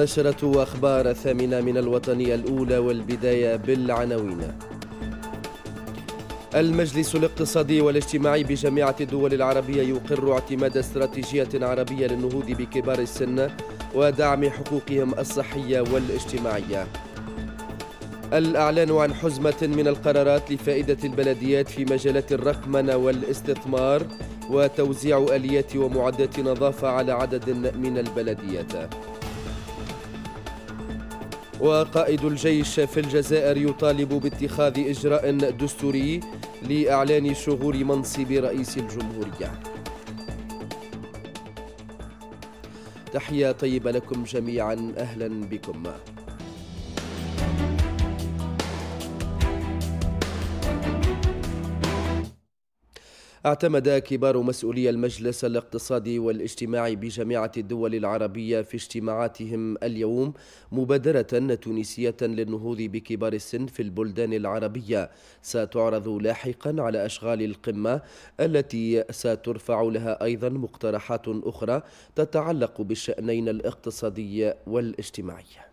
نشرة أخبار الثامنة من الوطنية الأولى والبداية بالعناوين. المجلس الاقتصادي والاجتماعي بجامعة الدول العربية يقر اعتماد استراتيجية عربية للنهوض بكبار السن ودعم حقوقهم الصحية والاجتماعية. الإعلان عن حزمة من القرارات لفائدة البلديات في مجالات الرقمنة والاستثمار وتوزيع آليات ومعدات نظافة على عدد من البلديات. وقائد الجيش في الجزائر يطالب باتخاذ إجراء دستوري لإعلان شهور منصب رئيس الجمهورية. تحية طيبة لكم جميعا أهلا بكم. اعتمد كبار مسؤولي المجلس الاقتصادي والاجتماعي بجامعة الدول العربية في اجتماعاتهم اليوم مبادرة تونسية للنهوض بكبار السن في البلدان العربية. ستعرض لاحقا على أشغال القمة التي سترفع لها أيضا مقترحات أخرى تتعلق بالشأنين الاقتصادي والاجتماعي.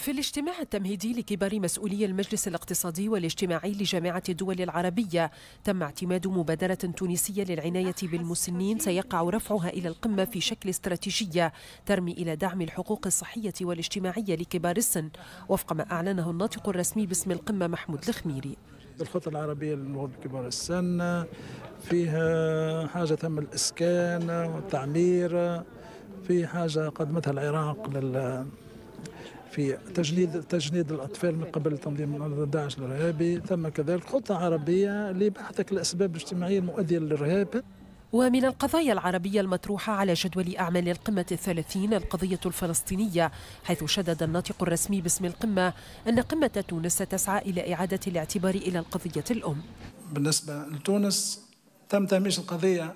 في الاجتماع التمهيدي لكبار مسؤولي المجلس الاقتصادي والاجتماعي لجامعة الدول العربية تم اعتماد مبادرة تونسية للعناية بالمسنين سيقع رفعها إلى القمة في شكل استراتيجية ترمي إلى دعم الحقوق الصحية والاجتماعية لكبار السن. وفق ما أعلنه الناطق الرسمي باسم القمة محمود الخميري. الخطة العربية للنهوض بكبار السن فيها حاجة تم الإسكان والتعمير في حاجة قدمتها العراق لل في تجنيد تجنيد الأطفال من قبل تنظيم داعش الارهابي ثم كذلك خطة عربية لبحث الأسباب الاجتماعية المؤدية للإرهاب. ومن القضايا العربية المطروحة على جدول أعمال القمة الثلاثين القضية الفلسطينية حيث شدد الناطق الرسمي باسم القمة أن قمة تونس تسعى إلى إعادة الاعتبار إلى القضية الأم. بالنسبة لتونس تم تهميش القضية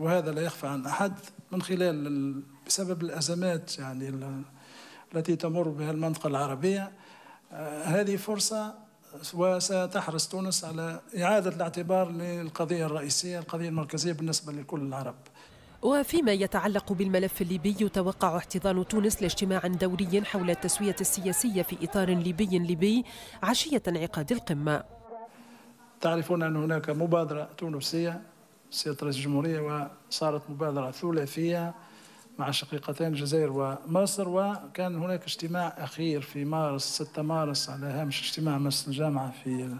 وهذا لا يخفى عن أحد من خلال بسبب الأزمات يعني التي تمر بها المنطقة العربية. هذه فرصة وستحرص تونس على إعادة الاعتبار للقضية الرئيسية القضية المركزية بالنسبة لكل العرب. وفيما يتعلق بالملف الليبي يتوقع احتضان تونس لاجتماع دوري حول التسوية السياسية في إطار ليبي ليبي عشية انعقاد القمة. تعرفون أن هناك مبادرة تونسية سيادة رئيس الجمهورية وصارت مبادرة ثلاثية. مع شقيقتين الجزائر ومصر وكان هناك اجتماع أخير في مارس 6 مارس على هامش اجتماع مجلس الجامعة في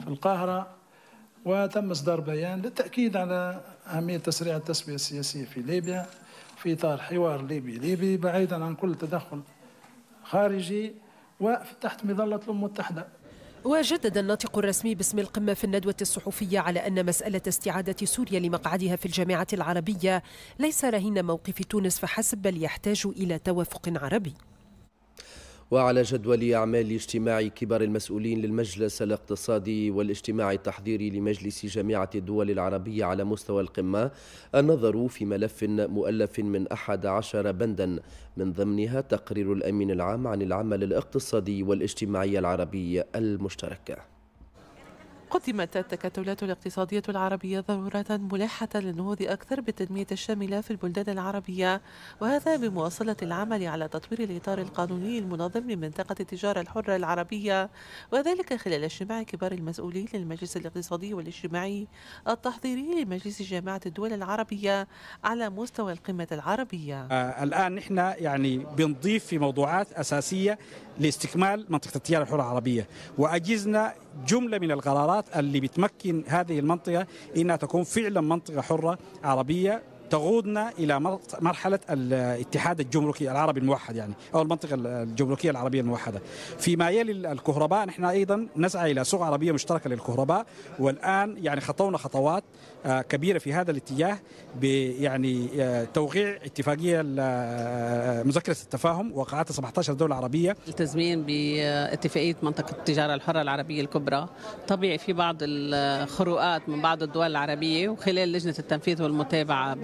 في القاهرة. وتم إصدار بيان للتأكيد على أهمية تسريع التسوية السياسية في ليبيا في إطار حوار ليبي ليبي بعيدا عن كل تدخل خارجي وتحت مظلة الأمم المتحدة. وجدد الناطق الرسمي باسم القمة في الندوة الصحفية على أن مسألة استعادة سوريا لمقعدها في الجامعة العربية ليس رهين موقف تونس فحسب بل يحتاج إلى توافق عربي. وعلى جدول أعمال اجتماع كبار المسؤولين للمجلس الاقتصادي والاجتماعي التحضيري لمجلس جامعة الدول العربية على مستوى القمة النظر في ملف مؤلف من أحد عشر بندا. من ضمنها تقرير الأمين العام عن العمل الاقتصادي والاجتماعي العربي المشترك. قدمت التكتلات الاقتصادية العربية ضرورة ملحة للنهوض أكثر بالتنمية الشاملة في البلدان العربية وهذا بمواصلة العمل على تطوير الإطار القانوني المنظم لمنطقة التجارة الحرة العربية وذلك خلال اجتماع كبار المسؤولين للمجلس الاقتصادي والاجتماعي التحضيري لمجلس جامعة الدول العربية على مستوى القمة العربية. آه الآن نحن يعني بنضيف في موضوعات أساسية لاستكمال منطقة التجارة الحرة العربية وأجزنا جملة من القرارات اللي بتمكن هذه المنطقة إنها تكون فعلا منطقة حرة عربية تقودنا إلى مرحلة الاتحاد الجمركي العربي الموحد يعني أو المنطقة الجمركية العربية الموحدة. فيما يلي الكهرباء نحن أيضا نسعى إلى سوق عربية مشتركة للكهرباء والآن يعني خطونا خطوات كبيرة في هذا الاتجاه يعني توقيع اتفاقية مذكرة التفاهم وقعتها 17 دولة عربية. التزمين باتفاقية منطقة التجارة الحرة العربية الكبرى، طبيعي في بعض الخروقات من بعض الدول العربية وخلال لجنة التنفيذ والمتابعة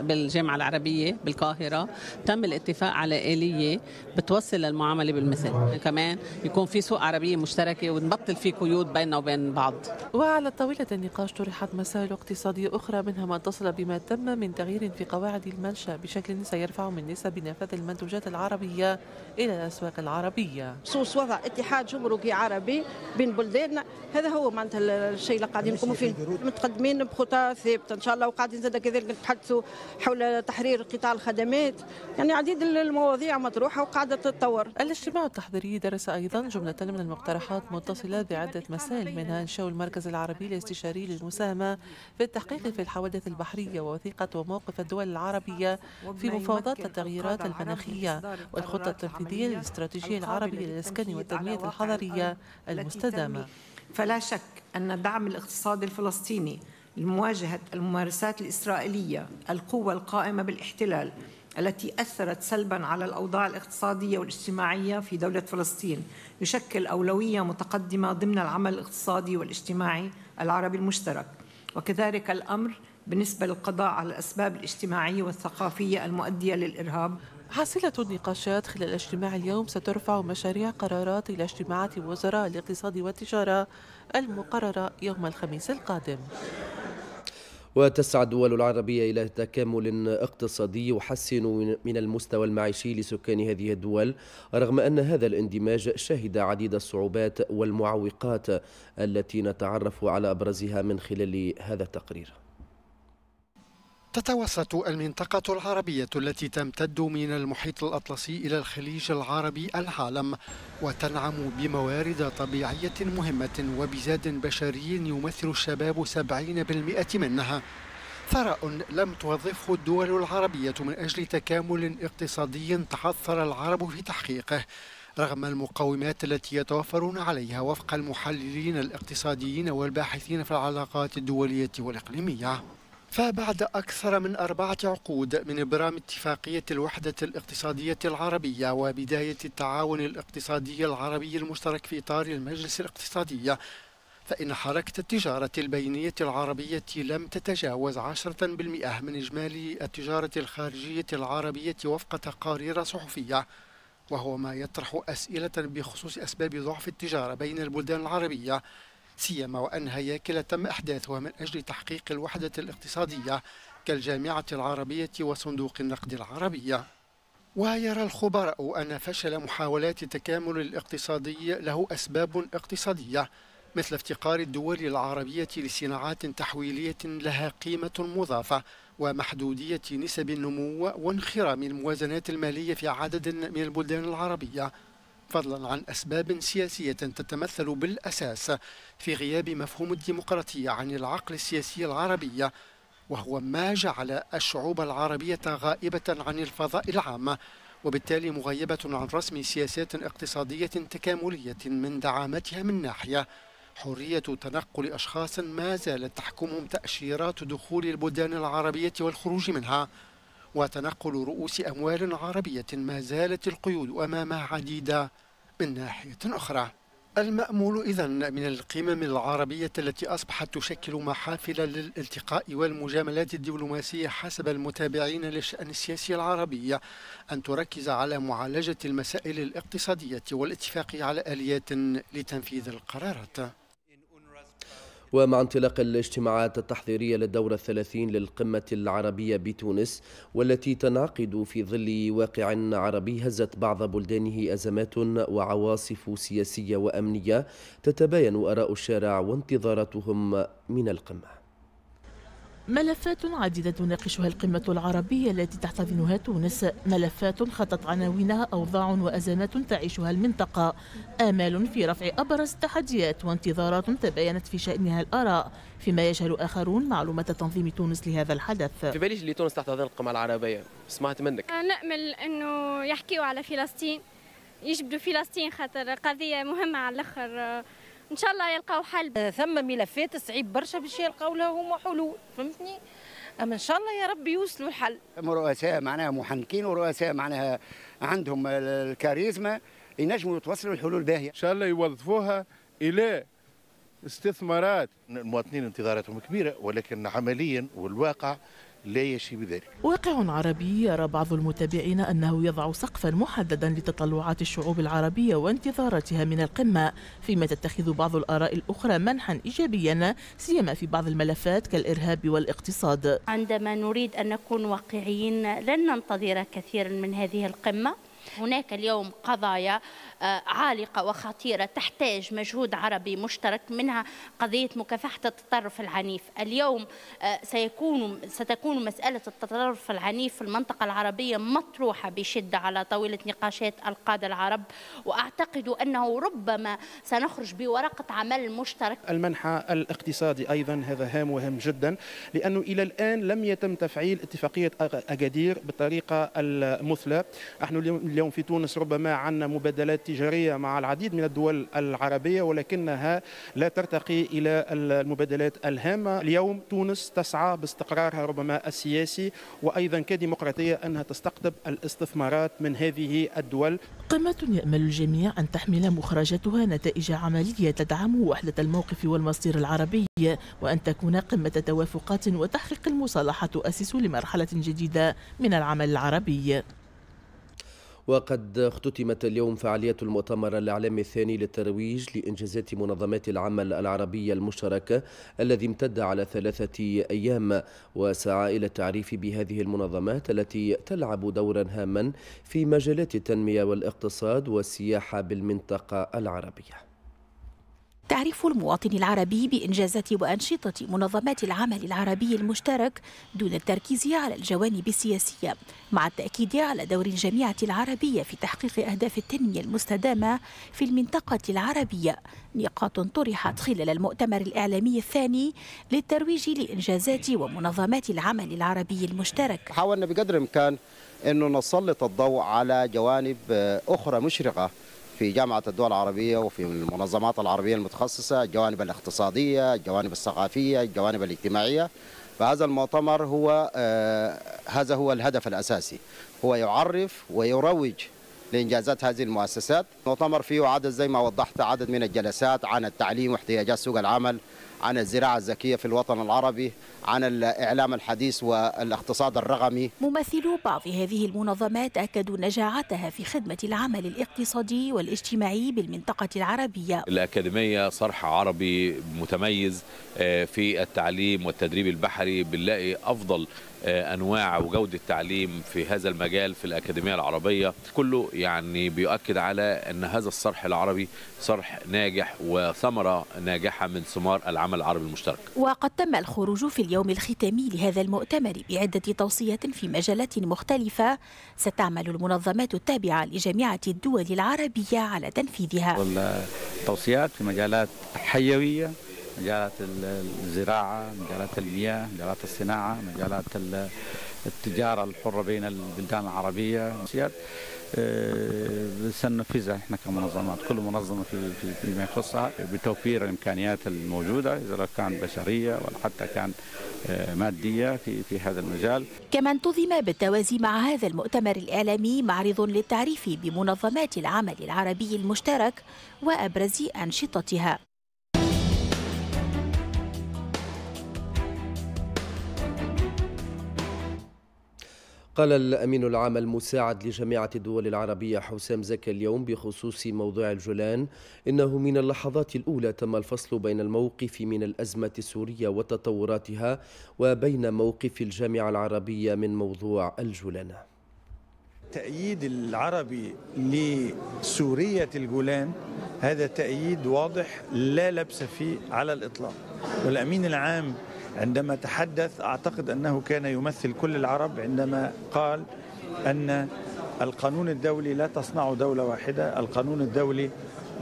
بالجامعة العربية بالقاهرة تم الاتفاق على آلية بتوصل للمعاملة بالمثل. كمان يكون في سوق عربية مشتركة ونبطل في قيود بيننا وبين بعض. وعلى طاولة النقاش طرحت مسائل اقتصادية أخرى منها ما اتصل بما تم من تغيير في قواعد المنشأ بشكل سيرفع من نسب نفاذ المنتوجات العربية إلى الأسواق العربية. خصوص وضع اتحاد جمركي عربي بين بلداننا هذا هو معناتها الشيء اللي قاعدين نقوموا فيه متقدمين بخطى ثابتة. إن شاء الله وقاعدين زاد كذلك نتحدثوا حول تحرير قطاع الخدمات. يعني عديد المواضيع مطروحة وقاعدة تتطور. الاجتماع التحضيري درس أيضا جملة من المقترحات متصلة بعدة مسائل منها إنشاء المركز العربي الاستشاري للمساهمة في التحقيق في الحوادث البحرية ووثيقة وموقف الدول العربية في مفاوضات التغييرات المناخية والخطة التنفيذية للاستراتيجية العربية للإسكان والتنمية الحضرية المستدامة. فلا شك أن الدعم الاقتصادي الفلسطيني لمواجهة الممارسات الإسرائيلية القوة القائمة بالاحتلال التي أثرت سلبا على الأوضاع الاقتصادية والاجتماعية في دولة فلسطين يشكل أولوية متقدمة ضمن العمل الاقتصادي والاجتماعي العربي المشترك. وكذلك الأمر بالنسبة للقضاء على الأسباب الاجتماعية والثقافية المؤدية للإرهاب. حاصلة النقاشات خلال الاجتماع اليوم سترفع مشاريع قرارات إلى اجتماعات وزراء الاقتصاد والتجارة. المقررة يوم الخميس القادم. وتسعى الدول العربية إلى تكامل اقتصادي يحسن من المستوى المعيشي لسكان هذه الدول رغم أن هذا الاندماج شهد عديد الصعوبات والمعوقات التي نتعرف على أبرزها من خلال هذا التقرير. تتوسط المنطقة العربية التي تمتد من المحيط الأطلسي إلى الخليج العربي العالم وتنعم بموارد طبيعية مهمة وبزاد بشري يمثل الشباب 70% منها ثراء لم توظفه الدول العربية من أجل تكامل اقتصادي تحثر العرب في تحقيقه رغم المقومات التي يتوفرون عليها وفق المحللين الاقتصاديين والباحثين في العلاقات الدولية والإقليمية. فبعد أكثر من أربعة عقود من إبرام اتفاقية الوحدة الاقتصادية العربية وبداية التعاون الاقتصادي العربي المشترك في إطار المجلس الاقتصادي فإن حركة التجارة البينية العربية لم تتجاوز عشرة بالمئة من إجمالي التجارة الخارجية العربية وفق تقارير صحفية وهو ما يطرح أسئلة بخصوص أسباب ضعف التجارة بين البلدان العربية سيما وأن هياكل تم إحداثها من أجل تحقيق الوحدة الاقتصادية كالجامعة العربية وصندوق النقد العربية ويرى الخبراء أن فشل محاولات التكامل الاقتصادي له أسباب اقتصادية مثل افتقار الدول العربية لصناعات تحويلية لها قيمة مضافة ومحدودية نسب النمو وانخرام الموازنات المالية في عدد من البلدان العربية. فضلا عن أسباب سياسية تتمثل بالأساس في غياب مفهوم الديمقراطية عن العقل السياسي العربي وهو ما جعل الشعوب العربية غائبة عن الفضاء العام وبالتالي مغيبة عن رسم سياسات اقتصادية تكاملية من دعامتها من ناحية حرية تنقل أشخاص ما زالت تحكمهم تأشيرات دخول البلدان العربية والخروج منها. وتنقل رؤوس أموال عربية ما زالت القيود أمامها عديدة من ناحية أخرى. المأمول إذا من القمم العربية التي أصبحت تشكل محافل للالتقاء والمجاملات الدبلوماسية حسب المتابعين للشأن السياسي العربي أن تركز على معالجة المسائل الاقتصادية والاتفاق على آليات لتنفيذ القرارات. ومع انطلاق الاجتماعات التحضيرية للدورة الثلاثين للقمة العربية بتونس والتي تنعقد في ظل واقع عربي هزت بعض بلدانه أزمات وعواصف سياسية وأمنية تتباين آراء الشارع وانتظاراتهم من القمة. ملفات عديدة تناقشها القمة العربية التي تحتضنها تونس. ملفات خطت عناوينها أوضاع وأزمات تعيشها المنطقة. آمال في رفع أبرز التحديات وانتظارات تباينت في شأنها الآراء. فيما يجهل آخرون معلومة تنظيم تونس لهذا الحدث. في باليش اللي تونس تحتضن القمة العربية؟ سمعت منك. نأمل أنه يحكيوا على فلسطين يجبدوا فلسطين خاطر قضية مهمة على الآخر. إن شاء الله يلقاو حل. آه، ثم ملفات صعيب برشا باش يلقاو لها هما حلول. فهمتني؟ أما إن شاء الله يا رب يوصلوا الحل. رؤساء معناها محنكين ورؤساء معناها عندهم الكاريزما ينجموا يتوصلوا لحلول باهية. إن شاء الله يوظفوها إلى استثمارات. المواطنين انتظاراتهم كبيرة ولكن عمليا والواقع لا يشي بذلك. واقع عربي يرى بعض المتابعين أنه يضع سقفا محددا لتطلعات الشعوب العربية وانتظاراتها من القمة فيما تتخذ بعض الآراء الأخرى منحا إيجابيا سيما في بعض الملفات كالإرهاب والاقتصاد. عندما نريد أن نكون واقعيين لن ننتظر كثيرا من هذه القمة. هناك اليوم قضايا آه، عالقة وخطيرة تحتاج مجهود عربي مشترك منها قضية مكافحة التطرف العنيف. اليوم آه، سيكون ستكون مسألة التطرف العنيف في المنطقة العربية مطروحة بشدة على طاولة نقاشات القادة العرب وأعتقد أنه ربما سنخرج بورقة عمل مشترك. المنحى الاقتصادي أيضا هذا هام وهام جدا لأنه إلى الآن لم يتم تفعيل اتفاقية أكادير بالطريقة المثلى. نحن اليوم في تونس ربما عندنا مبادلات تجارية مع العديد من الدول العربية ولكنها لا ترتقي إلى المبادلات الهامة. اليوم تونس تسعى باستقرارها ربما السياسي وأيضا كديمقراطية أنها تستقطب الاستثمارات من هذه الدول. قمة يأمل الجميع أن تحمل مخرجاتها نتائج عملية تدعم وحدة الموقف والمصير العربي وأن تكون قمة توافقات وتحقيق المصالحة تؤسس لمرحلة جديدة من العمل العربي. وقد اختتمت اليوم فعالية المؤتمر الإعلامي الثاني للترويج لإنجازات منظمات العمل العربية المشتركة الذي امتد على ثلاثة أيام. وسعى إلى التعريف بهذه المنظمات التي تلعب دورا هاما في مجالات التنمية والاقتصاد والسياحة بالمنطقة العربية. تعريف المواطن العربي بإنجازات وأنشطة منظمات العمل العربي المشترك دون التركيز على الجوانب السياسية مع التأكيد على دور الجامعة العربية في تحقيق أهداف التنمية المستدامة في المنطقة العربية. نقاط طرحت خلال المؤتمر الإعلامي الثاني للترويج لإنجازات ومنظمات العمل العربي المشترك. حاولنا بقدر الإمكان أنه نسلط الضوء على جوانب أخرى مشرقة في جامعة الدول العربية وفي المنظمات العربية المتخصصة الجوانب الاقتصادية الجوانب الثقافية الجوانب الاجتماعية. فهذا المؤتمر هو آه هذا هو الهدف الأساسي. هو يعرف ويروج لإنجازات هذه المؤسسات. المؤتمر فيه عدد زي ما وضحت عدد من الجلسات عن التعليم واحتياجات سوق العمل عن الزراعة الذكية في الوطن العربي عن الإعلام الحديث والاقتصاد الرقمي. ممثلو بعض هذه المنظمات أكدوا نجاعتها في خدمة العمل الاقتصادي والاجتماعي بالمنطقة العربية. الأكاديمية صرح عربي متميز آه، في التعليم والتدريب البحري بنلاقي أفضل أنواع وجودة التعليم في هذا المجال في الأكاديمية العربية كله يعني بيؤكد على أن هذا الصرح العربي صرح ناجح وثمرة ناجحة من ثمار العمل العربي المشترك. وقد تم الخروج في اليوم الختامي لهذا المؤتمر بعدة توصيات في مجالات مختلفة ستعمل المنظمات التابعة لجامعة الدول العربية على تنفيذها. التوصيات في مجالات حيوية مجالات الزراعة مجالات المياه مجالات الصناعة مجالات التجارة الحرة بين البلدان العربية آه، سننفذها إحنا كمنظمات كل منظمة في فيما يخصها بتوفير الإمكانيات الموجودة إذا كان بشرية ولا حتى كان آه، مادية في في هذا المجال. كما انتظم بالتوازي مع هذا المؤتمر الإعلامي معرض للتعريف بمنظمات العمل العربي المشترك وأبرز أنشطتها. قال الأمين العام المساعد لجامعة الدول العربية حسام زكي اليوم بخصوص موضوع الجولان إنه من اللحظات الأولى تم الفصل بين الموقف من الأزمة السورية وتطوراتها وبين موقف الجامعة العربية من موضوع الجولان. التأييد العربي لسورية الجولان هذا تأييد واضح لا لبس فيه على الإطلاق. والأمين العام عندما تحدث أعتقد أنه كان يمثل كل العرب عندما قال أن القانون الدولي لا تصنع دولة واحدة القانون الدولي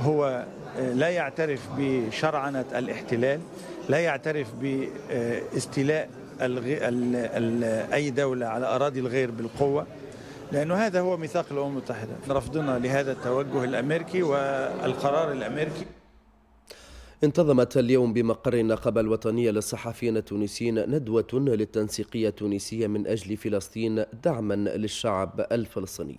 هو لا يعترف بشرعنة الاحتلال لا يعترف باستيلاء أي دولة على أراضي الغير بالقوة. لأنه هذا هو ميثاق الأمم المتحدة. رفضنا لهذا التوجه الأمريكي والقرار الأمريكي. انتظمت اليوم بمقر النقابة الوطنية للصحفيين التونسيين ندوة للتنسيقية التونسية من أجل فلسطين دعما للشعب الفلسطيني.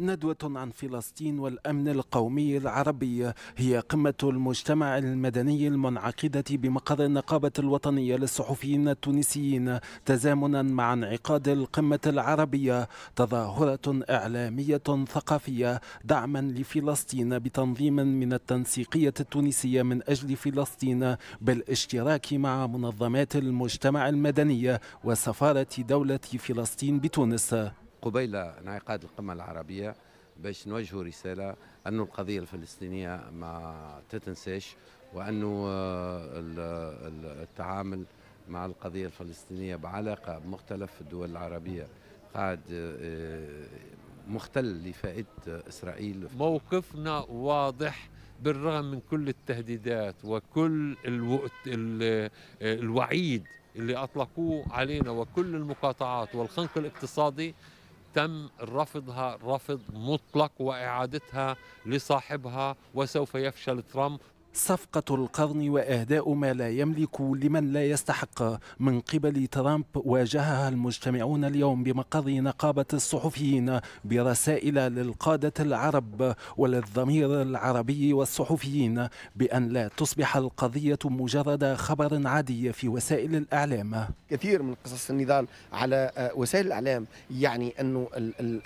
ندوة عن فلسطين والأمن القومي العربي. هي قمة المجتمع المدني المنعقدة بمقر النقابة الوطنية للصحفيين التونسيين. تزامنا مع انعقاد القمة العربية. تظاهرة إعلامية ثقافية دعما لفلسطين بتنظيم من التنسيقية التونسية من أجل فلسطين بالاشتراك مع منظمات المجتمع المدني وسفارة دولة فلسطين بتونس. قبيل انعقاد القمة العربية باش نوجهوا رسالة أنه القضية الفلسطينية ما تتنساش وأنه التعامل مع القضية الفلسطينية بعلاقة بمختلف الدول العربية قاعد مختل لفائدة إسرائيل. موقفنا واضح بالرغم من كل التهديدات وكل الوقت الوعيد اللي أطلقوه علينا وكل المقاطعات والخنق الاقتصادي تم رفضها رفض مطلق وإعادتها لصاحبها وسوف يفشل ترامب. صفقة القرن وإهداء ما لا يملك لمن لا يستحق. من قبل ترامب واجهها المجتمعون اليوم بمقر نقابة الصحفيين برسائل للقادة العرب وللضمير العربي والصحفيين بأن لا تصبح القضية مجرد خبر عادي في وسائل الإعلام. كثير من قصص النضال على وسائل الإعلام يعني أنه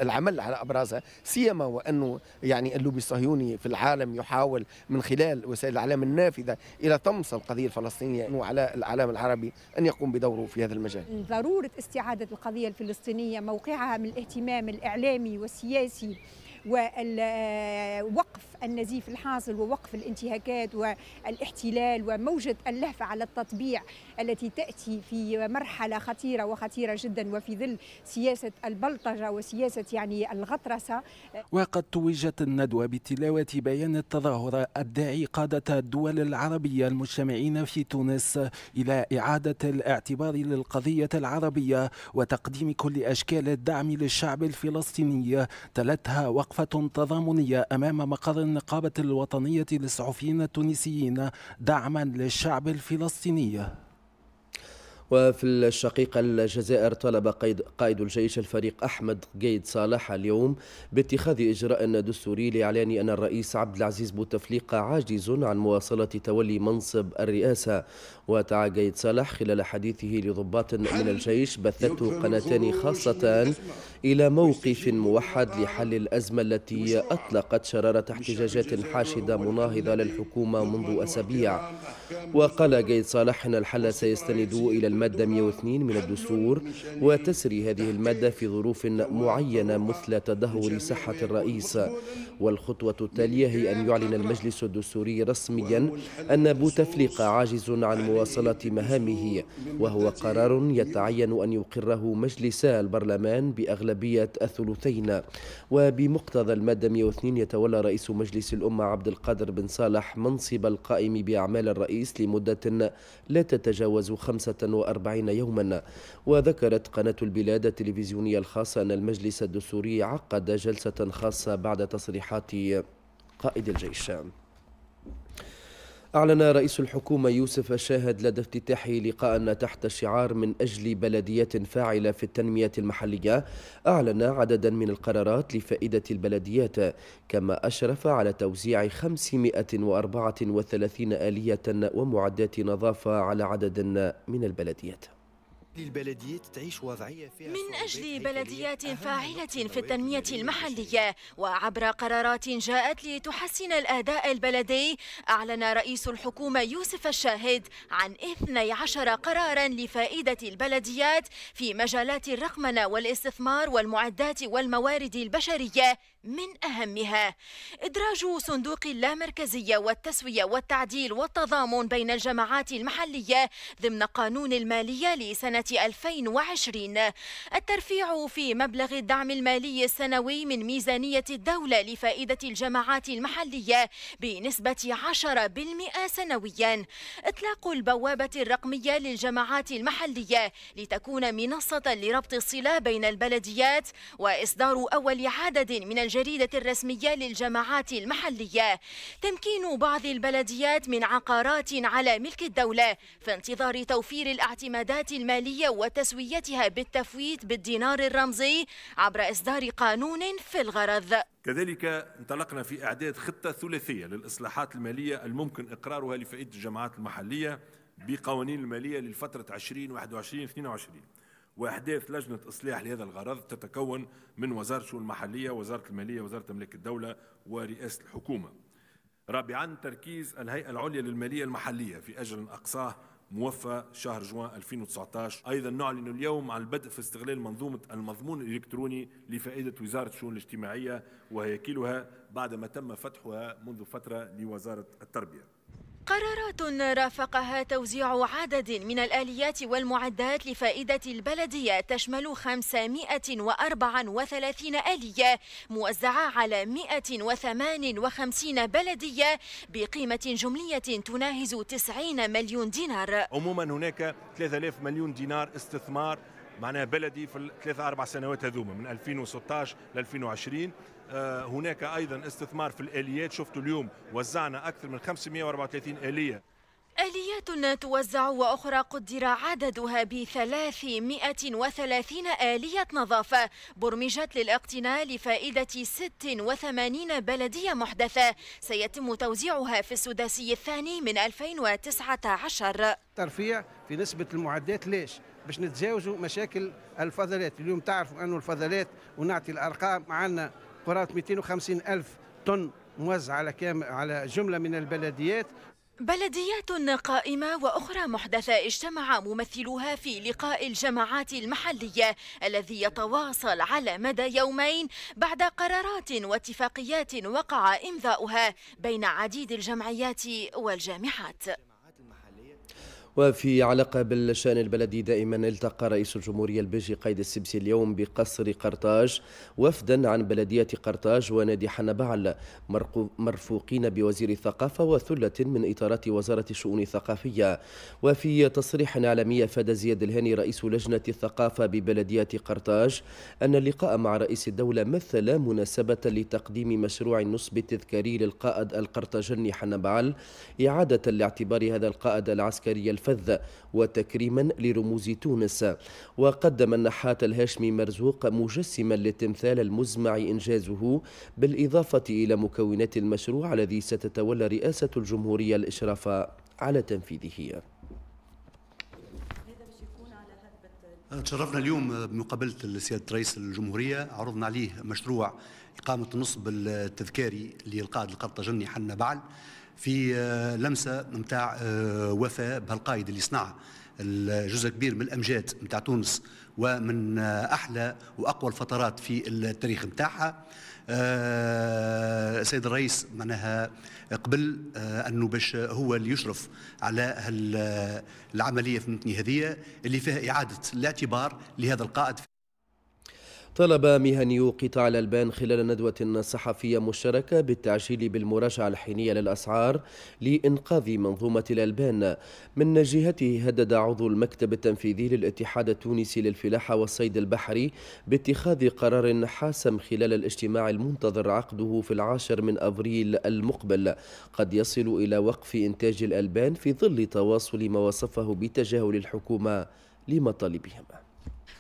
العمل على أبرازها سيما وأنه يعني اللوبي الصهيوني في العالم يحاول من خلال وسائل الإعلام النافذة إلى طمس القضية الفلسطينية وعلى الإعلام العربي أن يقوم بدوره في هذا المجال. ضرورة استعادة القضية الفلسطينية موقعها من الاهتمام الإعلامي والسياسي ووقف النزيف الحاصل ووقف الانتهاكات والاحتلال وموجة اللهفة على التطبيع التي تأتي في مرحلة خطيرة وخطيرة جدا وفي ظل سياسة البلطجة وسياسة يعني الغطرسة. وقد توجت الندوة بتلاوة بيان التظاهرة الداعي قادة الدول العربية المجتمعين في تونس إلى إعادة الاعتبار للقضية العربية وتقديم كل أشكال الدعم للشعب الفلسطيني. تلتها وقفة تضامنية أمام مقر النقابة الوطنية للصحفيين التونسيين دعما للشعب الفلسطيني. وفي الشقيقة الجزائر طلب قيد قائد الجيش الفريق أحمد قيد صالح اليوم باتخاذ إجراء دستوري لإعلان أن الرئيس عبد العزيز بوتفليقة عاجز عن مواصلة تولي منصب الرئاسة. ودعا قيد صالح خلال حديثه لضباط من الجيش بثته قناتان خاصتان إلى موقف موحد لحل الأزمة التي أطلقت شرارة احتجاجات حاشدة مناهضة للحكومة منذ أسابيع. وقال قيد صالح أن الحل سيستند إلى المادة 102 من الدستور وتسري هذه المادة في ظروف معينة مثل تدهور صحة الرئيس. والخطوة التالية هي أن يعلن المجلس الدستوري رسميا أن بوتفليقة عاجز عن مواصلة مهامه وهو قرار يتعين أن يقره مجلس البرلمان بأغلبية الثلثين. وبمقتضى المادة 102 يتولى رئيس مجلس الأمة عبد القادر بن صالح منصب القائم بأعمال الرئيس لمدة لا تتجاوز 45 يوما. وذكرت قناة البلاد التلفزيونية الخاصة أن المجلس الدستوري عقد جلسة خاصة بعد تصريحات قائد الجيش. أعلن رئيس الحكومة يوسف الشاهد لدى افتتاحه لقاء تحت شعار من أجل بلديات فاعلة في التنمية المحلية. أعلن عددا من القرارات لفائدة البلديات كما أشرف على توزيع 534 آلية ومعدات نظافة على عدد من البلديات. للبلديات تعيش وضعية فيها من أجل بلديات فاعلة في التنمية المحلية. وعبر قرارات جاءت لتحسن الأداء البلدي أعلن رئيس الحكومة يوسف الشاهد عن 12 قرارا لفائدة البلديات في مجالات الرقمنة والاستثمار والمعدات والموارد البشرية من أهمها. إدراج صندوق اللامركزية والتسوية والتعديل والتضامن بين الجماعات المحلية ضمن قانون المالية لسنة 2020 الترفيع في مبلغ الدعم المالي السنوي من ميزانية الدولة لفائدة الجماعات المحلية بنسبة 10% سنويا. إطلاق البوابة الرقمية للجماعات المحلية لتكون منصة لربط الصلة بين البلديات وإصدار أول عدد من الجريدة الرسمية للجماعات المحلية. تمكين بعض البلديات من عقارات على ملك الدولة في انتظار توفير الاعتمادات المالية المالية وتسويتها بالتفويت بالدينار الرمزي عبر إصدار قانون في الغرض. كذلك انطلقنا في إعداد خطة ثلاثية للإصلاحات المالية الممكن إقرارها لفائدة الجماعات المحلية بقوانين المالية للفترة 2021-2022 وإحداث لجنة إصلاح لهذا الغرض تتكون من وزارة الشؤون المحلية وزارة المالية وزارة أملاك الدولة ورئاسة الحكومة. رابعا تركيز الهيئة العليا للمالية المحلية في أجل أقصاه موفى شهر جوان 2019 أيضا نعلن اليوم عن البدء في استغلال منظومة المضمون الإلكتروني لفائدة وزارة الشؤون الاجتماعية وهياكلها بعدما تم فتحها منذ فترة لوزارة التربية. قرارات رافقها توزيع عدد من الآليات والمعدات لفائدة البلدية تشمل 534 آلية موزعة على 158 بلدية بقيمة جملية تناهز 90 مليون دينار. عموما هناك 3000 مليون دينار استثمار معناها بلدي في الثلاثة أربع سنوات هذوما من 2016 ل 2020 هناك أيضا استثمار في الآليات. شفتوا اليوم وزعنا أكثر من 534 آلية. آليات توزع وأخرى قدر عددها ب 330 آلية نظافة برمجت للاقتناء لفائدة 86 بلدية محدثة. سيتم توزيعها في السداسي الثاني من 2019 ترفيع في نسبة المعدات. ليش؟ باش نتجاوزوا مشاكل الفضلات. اليوم تعرفوا أنه الفضلات ونعطي الأرقام معنا قرابة 250 ألف طن موزع على كام على جملة من البلديات. بلديات قائمة وأخرى محدثة اجتمع ممثلوها في لقاء الجماعات المحلية الذي يتواصل على مدى يومين بعد قرارات واتفاقيات وقع إمضاؤها بين عديد الجمعيات والجامعات. وفي علاقة بالشأن البلدي دائما التقى رئيس الجمهورية البيجي قيد السبسي اليوم بقصر قرطاج وفدا عن بلدية قرطاج ونادي حنبعل مرفوقين بوزير الثقافة وثلة من إطارات وزارة الشؤون الثقافية. وفي تصريح إعلامي أفاد زياد الهاني رئيس لجنة الثقافة ببلدية قرطاج أن اللقاء مع رئيس الدولة مثل مناسبة لتقديم مشروع النصب التذكاري للقائد القرطاجني حنبعل إعادة لاعتبار هذا القائد العسكري الفذ وتكريما لرموز تونس. وقدم النحات الهاشمي مرزوق مجسما للتمثال المزمع إنجازه بالإضافة إلى مكونات المشروع الذي ستتولى رئاسة الجمهورية الإشراف على تنفيذه. تشرفنا اليوم بمقابلة سيادة رئيس الجمهورية عرضنا عليه مشروع إقامة النصب التذكاري للقائد القرطاجني حنا بعل. في لمسة نتاع وفاء بهالقائد اللي صنع جزء كبير من الأمجاد نتاع تونس ومن أحلى وأقوى الفترات في التاريخ نتاعها السيد الرئيس معناها قبل أنه باش هو اللي يشرف على العملية فهمتني هذه اللي فيها إعادة الاعتبار لهذا القائد. طلب مهنيو قطاع الألبان خلال ندوة صحفية مشتركة بالتعجيل بالمراجعة الحينية للأسعار لإنقاذ منظومة الألبان. من جهته هدد عضو المكتب التنفيذي للاتحاد التونسي للفلاحة والصيد البحري باتخاذ قرار حاسم خلال الاجتماع المنتظر عقده في العاشر من أبريل المقبل. قد يصل إلى وقف إنتاج الألبان في ظل تواصل ما وصفه بتجاهل الحكومة لمطالبهم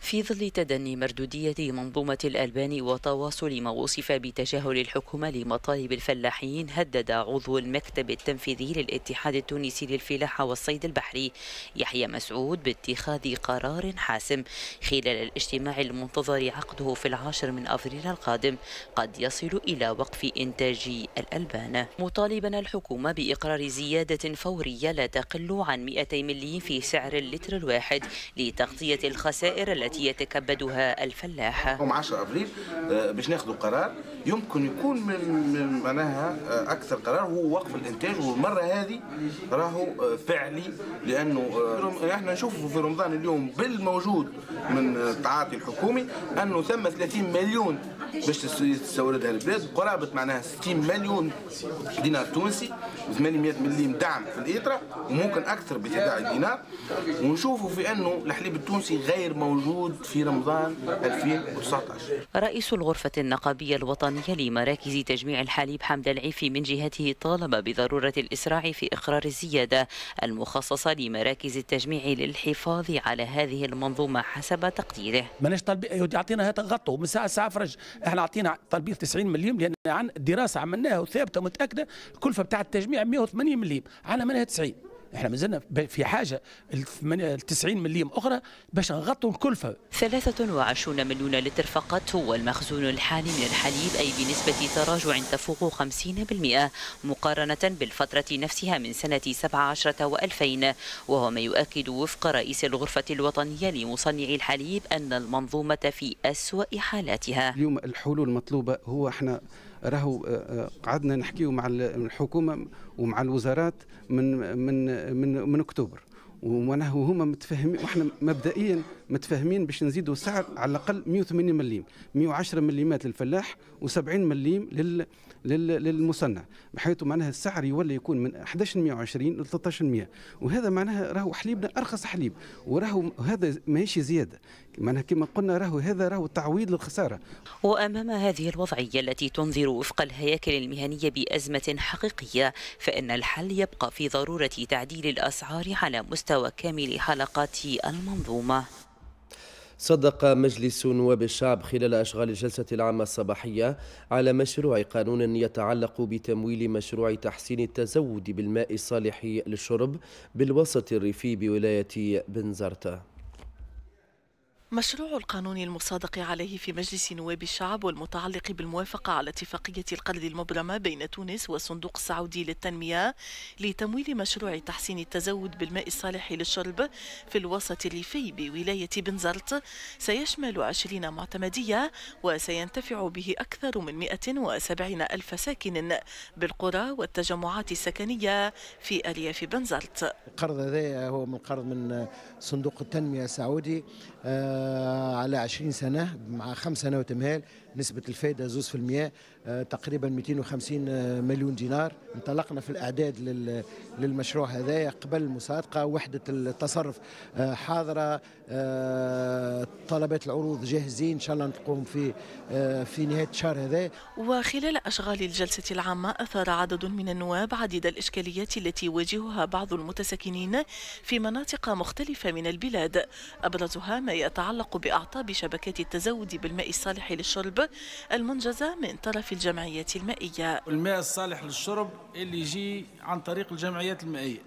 في ظل تدني مردودية منظومة الألبان وتواصل ما وصف بتجاهل الحكومة لمطالب الفلاحين هدد عضو المكتب التنفيذي للاتحاد التونسي للفلاحة والصيد البحري يحيى مسعود باتخاذ قرار حاسم خلال الاجتماع المنتظر عقده في العاشر من أفريل القادم قد يصل إلى وقف إنتاج الألبان. مطالبا الحكومة بإقرار زيادة فورية لا تقل عن 200 مليم في سعر اللتر الواحد لتغطية الخسائر التي التي يتكبدها الفلاح. يوم 10 أبريل باش ناخذوا قرار. يمكن يكون من, معناها أكثر قرار هو وقف الإنتاج. والمرة هذه راهو فعلي لأنه إحنا نشوفوا في رمضان اليوم بالموجود من التعاطي الحكومي أنه ثم 30 مليون باش تستوردها البلاد. قرابة معناها 60 مليون دينار تونسي 800 مليم دعم في الإيطرة وممكن أكثر ب 11 دينار ونشوفوا في أنه الحليب التونسي غير موجود. في رمضان 2019 رئيس الغرفة النقابية الوطنية الوطني لمراكز تجميع الحليب حمد العيفي من جهته طالب بضرورة الإسراع في إقرار الزيادة المخصصة لمراكز التجميع للحفاظ على هذه المنظومة حسب تقديره. ماناش طالبين يعطينا هذا غطوا من ساعة ساعة فرج. إحنا اعطينا طالبين 90 مليون لأن عن دراسة عملناها وثابتة ومتأكدة. الكلفة بتاع التجميع 180 مليون على منها 90 إحنا مازلنا في حاجة ال 90 مليون أخرى باش نغطوا الكلفه 23 مليون لتر فقط هو المخزون الحالي من الحليب أي بنسبة تراجع تفوق 50% مقارنة بالفترة نفسها من سنة 17 و2000 وهو ما يؤكد وفق رئيس الغرفة الوطنية لمصنعي الحليب أن المنظومة في أسوأ حالاتها. اليوم الحلول المطلوبة هو إحنا راهو آه، آه، قعدنا نحكيو مع الحكومة ومع الوزارات من من من من أكتوبر. ومعناه هما متفاهمين وإحنا مبدئيا متفاهمين باش نزيدوا سعر على الأقل 180 مليم. 110 مليمات للفلاح و70 مليم لل للمصنع بحيث معناها السعر يولي يكون من 1120 ل 1300 وهذا معناها راهو حليبنا أرخص حليب. وراهو هذا ماهيش زيادة. معناها كما قلنا راهو هذا راهو تعويض للخسارة. وأمام هذه الوضعية التي تنذر وفق الهياكل المهنية بأزمة حقيقية فإن الحل يبقى في ضرورة تعديل الأسعار على مستوى كامل حلقات المنظومة. صدق مجلس نواب الشعب خلال أشغال الجلسة العامة الصباحية على مشروع قانون يتعلق بتمويل مشروع تحسين التزود بالماء الصالح للشرب بالوسط الريفي بولاية بنزرتة مشروع القانون المصادق عليه في مجلس نواب الشعب والمتعلق بالموافقة على اتفاقية القرض المبرمة بين تونس والصندوق السعودي للتنمية لتمويل مشروع تحسين التزود بالماء الصالح للشرب في الوسط الريفي بولاية بنزرت. سيشمل 20 معتمدية وسينتفع به أكثر من 170 ألف ساكن بالقرى والتجمعات السكنية في أرياف بنزرت. القرض هذا هو من قرض من صندوق التنمية السعودي. على 20 سنة مع خمس سنوات مهال نسبة الفائدة زوز في المياه آه، تقريبا 250 آه، مليون دينار. انطلقنا في الأعداد للمشروع هذا. قبل المصادقة وحدة التصرف حاضرة طلبات العروض جاهزين. إن شاء الله نلقوهم في في نهاية الشهر هذا. وخلال أشغال الجلسة العامة أثار عدد من النواب عديد الإشكاليات التي يواجهها بعض المتساكنين في مناطق مختلفة من البلاد. أبرزها ما يتعلق بأعطاب شبكات التزود بالماء الصالح للشرب المنجزة من طرف الجمعيات المائية. الماء الصالح للشرب اللي يجي عن طريق الجمعيات المائية.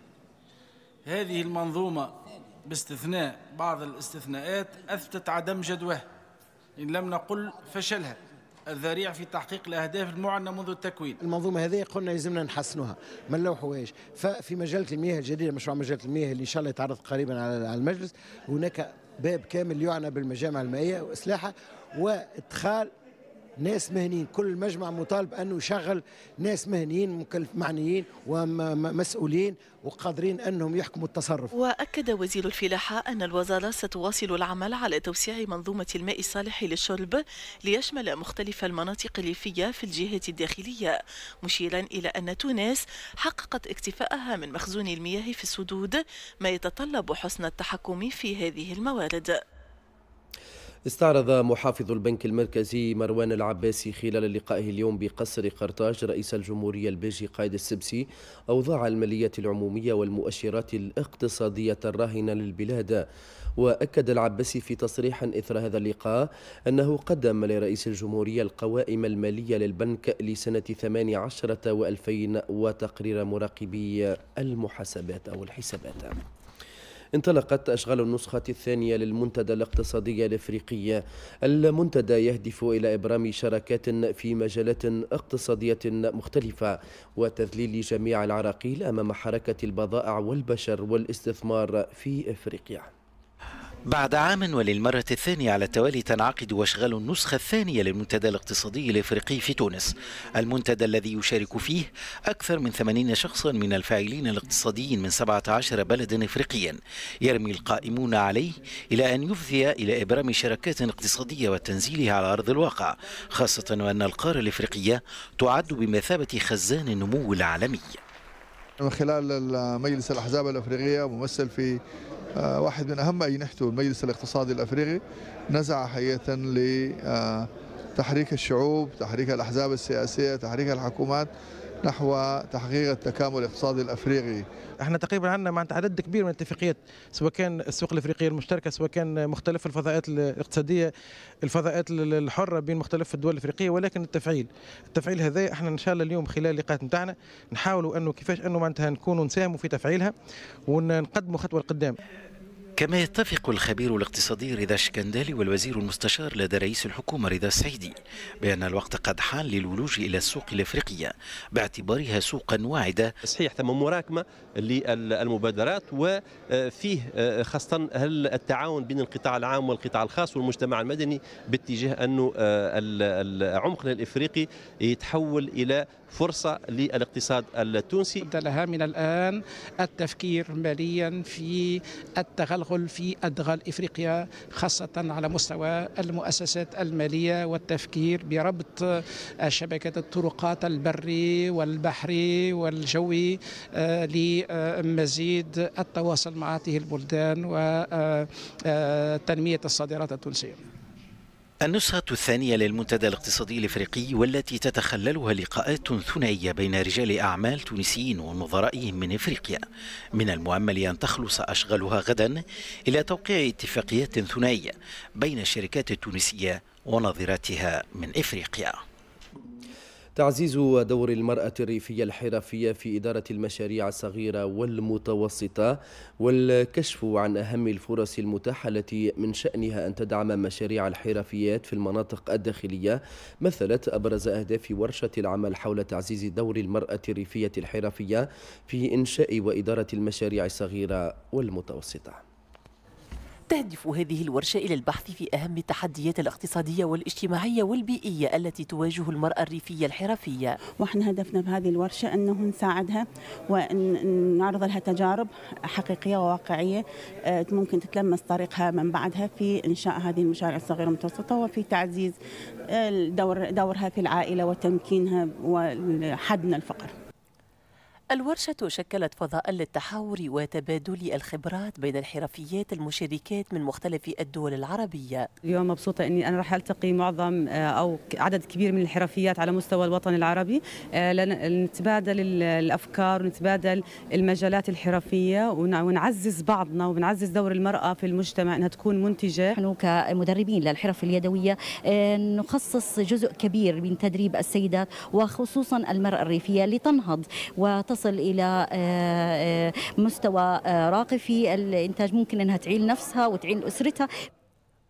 هذه المنظومة باستثناء بعض الاستثناءات أثبتت عدم جدواه إن لم نقل فشلها. الذريع في تحقيق الأهداف المعنى منذ التكوين. المنظومة هذه قلنا يلزمنا نحسنوها. ما نلوحوا حوايج ففي مجله المياه الجديدة مشروع مجله المياه اللي إن شاء الله يتعرض قريبا على المجلس هناك باب كامل يعنى بالمجامع المائية وإصلاحها وإدخال ناس مهنيين. كل مجمع مطالب أنه يشغل ناس مهنيين مكلف معنيين ومسؤولين وقادرين أنهم يحكموا التصرف. وأكد وزير الفلاحة أن الوزارة ستواصل العمل على توسيع منظومة الماء الصالح للشرب ليشمل مختلف المناطق الريفية في الجهات الداخلية مشيرا إلى أن تونس حققت اكتفاءها من مخزون المياه في السدود ما يتطلب حسن التحكم في هذه الموارد. استعرض محافظ البنك المركزي مروان العباسي خلال لقائه اليوم بقصر قرطاج رئيس الجمهورية البيجي قائد السبسي أوضاع المالية العمومية والمؤشرات الاقتصادية الراهنة للبلاد. وأكد العباسي في تصريح إثر هذا اللقاء أنه قدم لرئيس الجمهورية القوائم المالية للبنك لسنة 18 و2000 وتقرير مراقبي المحاسبات أو الحسابات. انطلقت أشغال النسخة الثانية للمنتدى الاقتصادي الإفريقي. المنتدى يهدف إلى إبرام شراكات في مجالات اقتصادية مختلفة وتذليل جميع العراقيل أمام حركة البضائع والبشر والاستثمار في إفريقيا. بعد عام وللمرة الثانية على التوالي تنعقد أشغال النسخة الثانية للمنتدى الاقتصادي الإفريقي في تونس. المنتدى الذي يشارك فيه أكثر من 80 شخصا من الفاعلين الاقتصاديين من 17 بلدا إفريقيا. يرمي القائمون عليه إلى أن يفضي إلى إبرام شراكات اقتصادية وتنزيلها على أرض الواقع خاصة وأن القارة الإفريقية تعد بمثابة خزان النمو العالمي. من خلال مجلس الأحزاب الأفريقية ممثل في آه، واحد من أهم أجنحته المجلس الاقتصادي الأفريقي نزع حقيقة ل آه، الشعوب تحريك الأحزاب السياسية تحريك الحكومات نحو تحقيق التكامل الاقتصادي الأفريقي. إحنا تقريبا عندنا معناتها عدد كبير من الاتفاقيات سواء كان السوق الإفريقية المشتركة سواء كان مختلف الفضاءات الاقتصادية الفضاءات الحرة بين مختلف الدول الإفريقية ولكن التفعيل التفعيل هذا إحنا إن شاء الله اليوم خلال اللقاءات نتاعنا نحاولوا أنه كيفاش أنه معناتها نكونوا نساهموا في تفعيلها ونقدموا خطوة لقدام. كما يتفق الخبير الاقتصادي رضا الشكندالي والوزير المستشار لدى رئيس الحكومة رضا السعيدي بأن الوقت قد حان للولوج إلى السوق الأفريقية باعتبارها سوقا واعدة. صحيح ثم مراكمة للمبادرات وفيه خاصة هل التعاون بين القطاع العام والقطاع الخاص والمجتمع المدني باتجاه أنه عمقنا الإفريقي يتحول إلى فرصة للاقتصاد التونسي. لها من الآن التفكير ماليا في التغلغل في أدغال إفريقيا خاصة على مستوى المؤسسات المالية والتفكير بربط شبكة الطرقات البري والبحري والجوي لمزيد التواصل مع هذه البلدان وتنمية الصادرات التونسية. النسخة الثانية للمنتدى الاقتصادي الإفريقي والتي تتخللها لقاءات ثنائية بين رجال أعمال تونسيين ونظرائهم من إفريقيا. من المؤمل أن تخلص أشغالها غدا إلى توقيع اتفاقيات ثنائية بين الشركات التونسية ونظيراتها من إفريقيا. تعزيز دور المرأة الريفية الحرفية في إدارة المشاريع الصغيرة والمتوسطة والكشف عن أهم الفرص المتاحة التي من شأنها أن تدعم مشاريع الحرفيات في المناطق الداخلية مثلت أبرز أهداف ورشة العمل حول تعزيز دور المرأة الريفية الحرفية في إنشاء وإدارة المشاريع الصغيرة والمتوسطة. تهدف هذه الورشة إلى البحث في أهم التحديات الاقتصادية والاجتماعية والبيئية التي تواجه المرأة الريفية الحرفية. وإحنا هدفنا بهذه الورشة أنه نساعدها ونعرض لها تجارب حقيقية وواقعية آه، ممكن تتلمس طريقها من بعدها في إنشاء هذه المشاريع الصغيرة والمتوسطة وفي تعزيز آه، دور دورها في العائلة وتمكينها وحد من الفقر الورشة شكلت فضاء للتحاور وتبادل الخبرات بين الحرفيات المشاركات من مختلف الدول العربية. اليوم مبسوطة أني أنا راح ألتقي معظم آه، أو عدد كبير من الحرفيات على مستوى الوطن العربي. آه، لنتبادل الأفكار ونتبادل المجالات الحرفية ونعزز بعضنا ونعزز دور المرأة في المجتمع أنها تكون منتجة. نحن كمدربين للحرف اليدوية آه، نخصص جزء كبير من تدريب السيدات وخصوصا المرأة الريفية لتنهض وتصل تصل إلى آه، آه، مستوى آه، راقي في الإنتاج. ممكن أنها تعيل نفسها وتعيل أسرتها.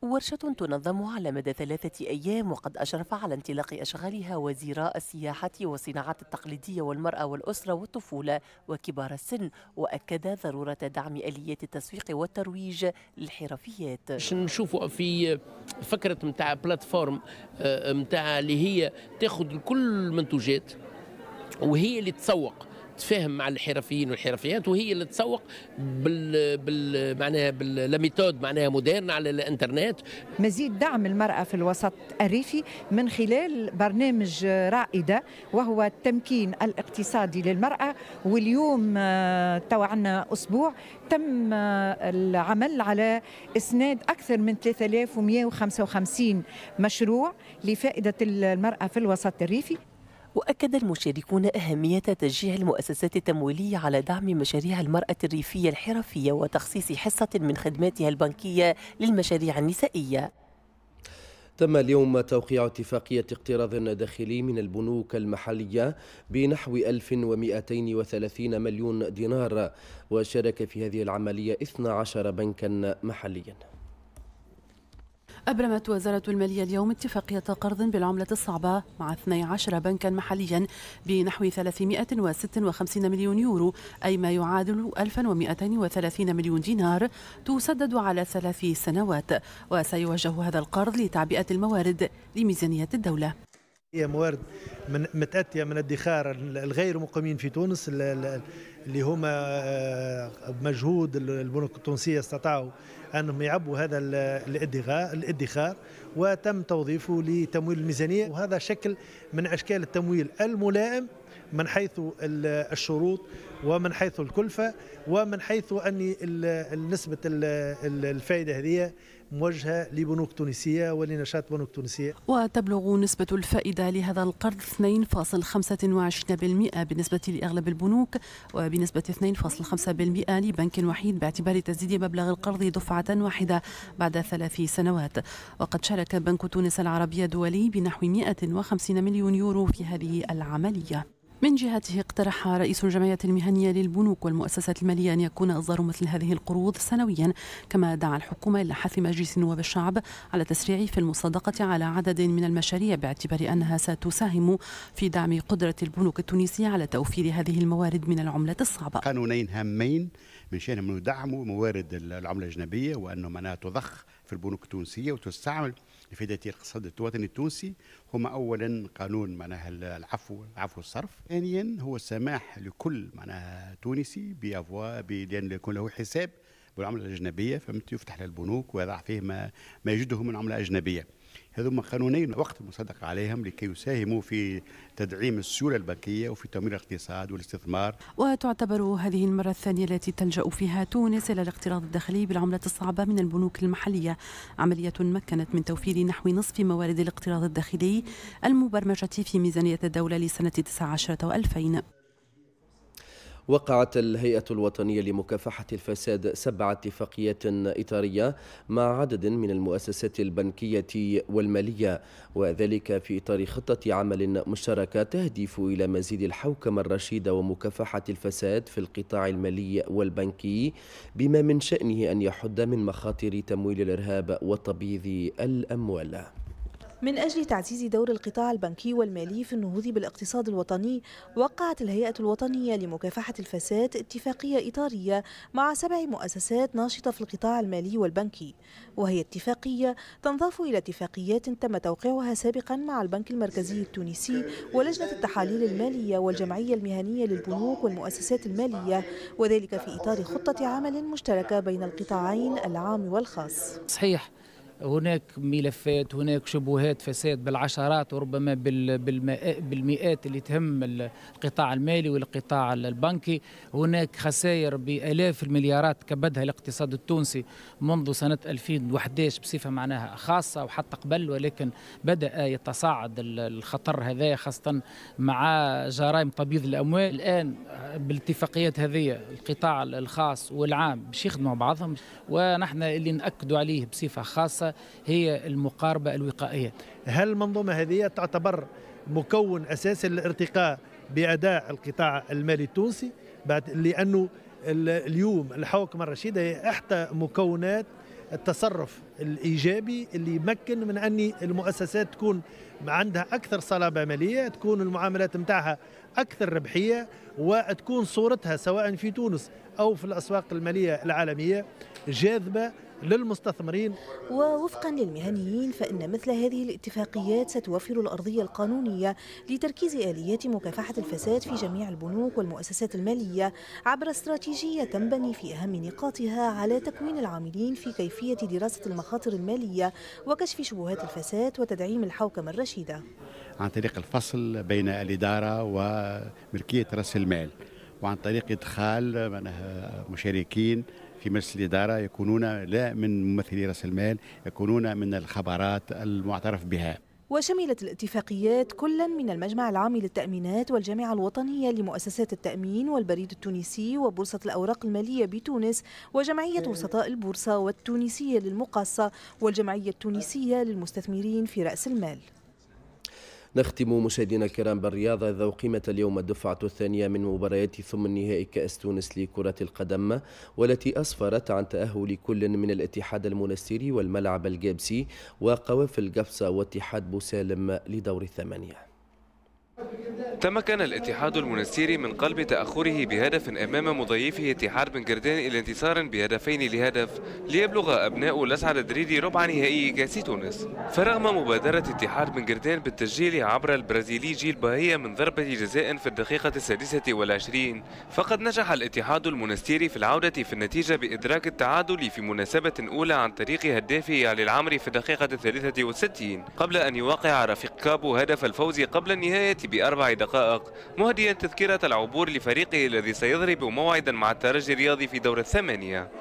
ورشة تنظم على مدى ثلاثة أيام وقد أشرف على انطلاق أشغالها وزيراء السياحة والصناعات التقليدية والمرأة والأسرة والطفولة وكبار السن وأكد ضرورة دعم آليات التسويق والترويج للحرفيات. نشوفوا في فكرة متاع بلاتفورم متاع اللي هي تاخذ كل المنتوجات وهي اللي تسوق. تفاهم مع الحرفيين والحرفيات وهي اللي تسوق بال, بال... معناها بال méthode معناها moderne على الانترنت. مزيد دعم المرأة في الوسط الريفي من خلال برنامج رائدة وهو التمكين الاقتصادي للمرأة. واليوم آه، تو عندنا أسبوع تم آه، العمل على إسناد أكثر من 3155 مشروع لفائدة المرأة في الوسط الريفي. وأكد المشاركون أهمية تشجيع المؤسسات التمويلية على دعم مشاريع المرأة الريفية الحرفية وتخصيص حصة من خدماتها البنكية للمشاريع النسائية. تم اليوم توقيع اتفاقية اقتراض داخلي من البنوك المحلية بنحو 1230 مليون دينار وشارك في هذه العملية 12 بنكا محليا. أبرمت وزارة المالية اليوم اتفاقية قرض بالعملة الصعبة مع 12 بنكا محليا بنحو 356 مليون يورو أي ما يعادل 1230 مليون دينار تسدد على ثلاث سنوات. وسيوجه هذا القرض لتعبئة الموارد لميزانية الدولة. هي موارد من متأتية من الادخار الغير مقيمين في تونس اللي هما آه، بمجهود البنوك التونسية استطاعوا انهم يعبوا هذا الادخار الإدخار وتم توظيفه لتمويل الميزانية. وهذا شكل من أشكال التمويل الملائم من حيث الشروط ومن حيث الكلفة ومن حيث ان نسبه الفائده هذه موجهة لبنوك تونسية ولنشاط بنوك تونسية. وتبلغ نسبة الفائدة لهذا القرض 2.25% بالنسبة لأغلب البنوك وبنسبة 2.5% لبنك وحيد باعتبار تسديد مبلغ القرض دفعة واحدة بعد ثلاث سنوات وقد شارك بنك تونس العربي الدولي بنحو 150 مليون يورو في هذه العملية من جهته اقترح رئيس الجمعية المهنية للبنوك والمؤسسات المالية أن يكون إصدار مثل هذه القروض سنويا كما دعا الحكومة إلى حث مجلس نواب الشعب على التسريع في المصادقة على عدد من المشاريع باعتبار أنها ستساهم في دعم قدرة البنوك التونسية على توفير هذه الموارد من العملة الصعبة. قانونين هامين من شأنهم يدعموا موارد العملة الأجنبية وأنه معناها تضخ في البنوك التونسية وتستعمل لفائدة الاقتصاد الوطني التونسي. هما أولا قانون معناها العفو عفو الصرف. ثانيا هو السماح لكل معناها تونسي بأفوا بأن يكون له حساب بالعملة الأجنبية فهمت يفتح للبنوك ويضع فيه ما, ما يجده من عملة أجنبية. هذوما قانونين وقت المصدق عليهم لكي يساهموا في تدعيم السيولة البنكية وفي تمويل الاقتصاد والاستثمار. وتعتبر هذه المرة الثانية التي تلجأ فيها تونس إلى الاقتراض الداخلي بالعملة الصعبة من البنوك المحلية. عملية مكنت من توفير نحو نصف موارد الاقتراض الداخلي المبرمجة في ميزانية الدولة لسنة 19 و2000 وقعت الهيئة الوطنية لمكافحة الفساد سبع اتفاقيات إطارية مع عدد من المؤسسات البنكية والمالية وذلك في إطار خطة عمل مشتركة تهدف إلى مزيد الحوكمة الرشيدة ومكافحة الفساد في القطاع المالي والبنكي بما من شأنه أن يحد من مخاطر تمويل الإرهاب وتبييض الأموال. من أجل تعزيز دور القطاع البنكي والمالي في النهوض بالاقتصاد الوطني وقعت الهيئة الوطنية لمكافحة الفساد اتفاقية إطارية مع سبع مؤسسات ناشطة في القطاع المالي والبنكي. وهي اتفاقية تنضاف إلى اتفاقيات تم توقيعها سابقا مع البنك المركزي التونسي ولجنة التحاليل المالية والجمعية المهنية للبنوك والمؤسسات المالية وذلك في إطار خطة عمل مشتركة بين القطاعين العام والخاص. صحيح. هناك ملفات هناك شبهات فساد بالعشرات وربما بالمئات اللي تهم القطاع المالي والقطاع البنكي. هناك خسائر بآلاف المليارات كبدها الاقتصاد التونسي منذ سنة 2011 بصفة معناها خاصة وحتى قبل ولكن بدأ يتصاعد الخطر هذا خاصة مع جرائم تبييض الأموال. الآن بالاتفاقيات هذه القطاع الخاص والعام باش يخدموا بعضهم ونحن اللي نأكدوا عليه بصفة خاصة هي المقاربة الوقائية. هل المنظومة هذه تعتبر مكون أساسي للارتقاء بأداء القطاع المالي التونسي؟ بعد لأنه اليوم الحوكمة الرشيدة هي إحدى مكونات التصرف الإيجابي اللي يمكن من أن المؤسسات تكون عندها أكثر صلابة مالية تكون المعاملات متاعها أكثر ربحية وتكون صورتها سواء في تونس أو في الأسواق المالية العالمية جاذبة للمستثمرين. ووفقا للمهنيين فإن مثل هذه الاتفاقيات ستوفر الأرضية القانونية لتركيز آليات مكافحة الفساد في جميع البنوك والمؤسسات المالية عبر استراتيجية تنبني في أهم نقاطها على تكوين العاملين في كيفية دراسة المخاطر المالية وكشف شبهات الفساد وتدعيم الحوكمة الرشيدة. عن طريق الفصل بين الإدارة وملكية رأس المال وعن طريق إدخال مشاركين في مجلس الإدارة يكونون لا من ممثلي رأس المال يكونون من الخبرات المعترف بها. وشملت الاتفاقيات كلا من المجمع العام للتأمينات والجامعة الوطنية لمؤسسات التأمين والبريد التونسي وبورصة الأوراق المالية بتونس وجمعية وسطاء البورصة والتونسية للمقاصة والجمعية التونسية للمستثمرين في رأس المال. نختم مشاهدينا الكرام بالرياضة إذا أقيمت اليوم الدفعة الثانية من مباريات ثم النهائي كأس تونس لكرة القدم والتي أسفرت عن تأهل كل من الاتحاد المنستيري والملعب الجابسي وقوافل قفصة واتحاد بوسالم لدور الثمانية. تمكن الاتحاد المنستيري من قلب تأخره بهدف أمام مضيفه اتحاد بن قردان إلى انتصار بهدفين لهدف ليبلغ أبناء الأسعد الدريدي ربع نهائي كأس تونس. فرغم مبادرة اتحاد بن قردان بالتسجيل عبر البرازيلي جيل باهية من ضربة جزاء في الدقيقة السادسة والعشرين فقد نجح الاتحاد المنستيري في العودة في النتيجة بإدراك التعادل في مناسبة أولى عن طريق هدافه علي العمري في الدقيقة الثالثة والستين قبل أن يوقع رفيق كابو هدف الفوز قبل النهاية بأربع دقائق مهديا تذكرة العبور لفريقه الذي سيضرب موعدا مع الترجي الرياضي في دور الثمانية.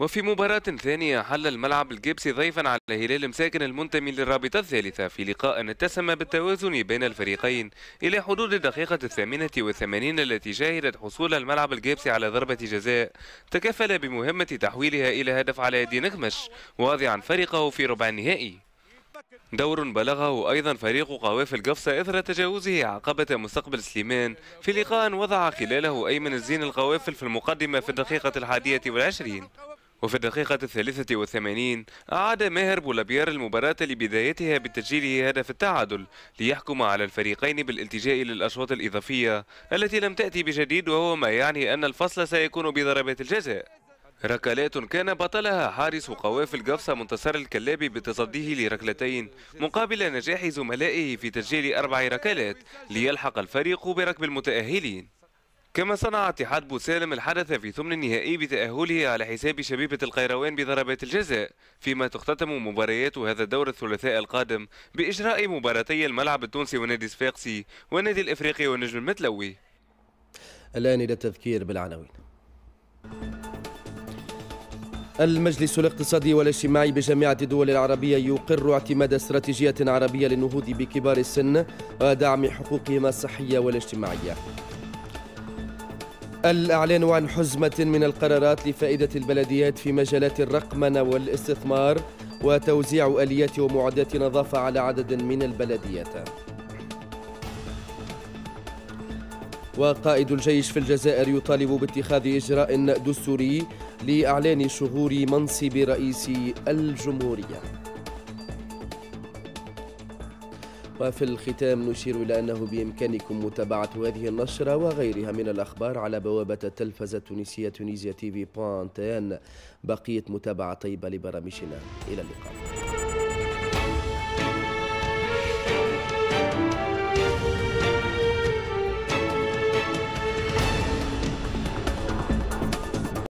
وفي مباراة ثانية حل الملعب الجيبسي ضيفا على هلال مساكن المنتمي للرابطة الثالثة في لقاء اتسم بالتوازن بين الفريقين إلى حدود الدقيقة الثامنة والثمانين التي شهدت حصول الملعب الجيبسي على ضربة جزاء. تكفل بمهمة تحويلها إلى هدف على يد نكمش واضعا فريقه في ربع النهائي. دور بلغه أيضا فريق قوافل القفصة إثر تجاوزه عقبة مستقبل سليمان. في لقاء وضع خلاله أيمن الزين القوافل في المقدمة في الدقيقة الحادية والعشرين. وفي الدقيقة الثالثة والثمانين أعاد ماهر بولابيار المباراة لبدايتها بتسجيله هدف التعادل ليحكم على الفريقين بالالتجاء للأشواط الإضافية التي لم تأتي بجديد وهو ما يعني أن الفصل سيكون بضربات الجزاء. ركلات كان بطلها حارس قوافل قفصة منتصر الكلابي بتصديه لركلتين مقابل نجاح زملائه في تسجيل أربع ركلات ليلحق الفريق بركب المتأهلين. كما صنع اتحاد بوسالم الحدث في ثمن النهائي بتأهله على حساب شبيبة القيروان بضربات الجزاء فيما تختتم مباريات هذا الدور الثلاثاء القادم بإجراء مباراتي الملعب التونسي ونادي صفاقسي والنادي الإفريقي والنجم المتلوي. الآن إلى التذكير بالعناوين. المجلس الاقتصادي والاجتماعي بجامعة الدول العربية يقر اعتماد استراتيجية عربية للنهوض بكبار السن ودعم حقوقهم الصحية والاجتماعية. الإعلان عن حزمة من القرارات لفائدة البلديات في مجالات الرقمنة والاستثمار وتوزيع آليات ومعدات نظافة على عدد من البلديات. وقائد الجيش في الجزائر يطالب باتخاذ إجراء دستوري لإعلان شهور منصب رئيس الجمهورية. وفي الختام نشير إلى أنه بإمكانكم متابعة هذه النشرة وغيرها من الأخبار على بوابة التلفزة التونسية تونيزيا تي في بوانتين. بقية متابعة طيبة لبرامجنا. إلى اللقاء.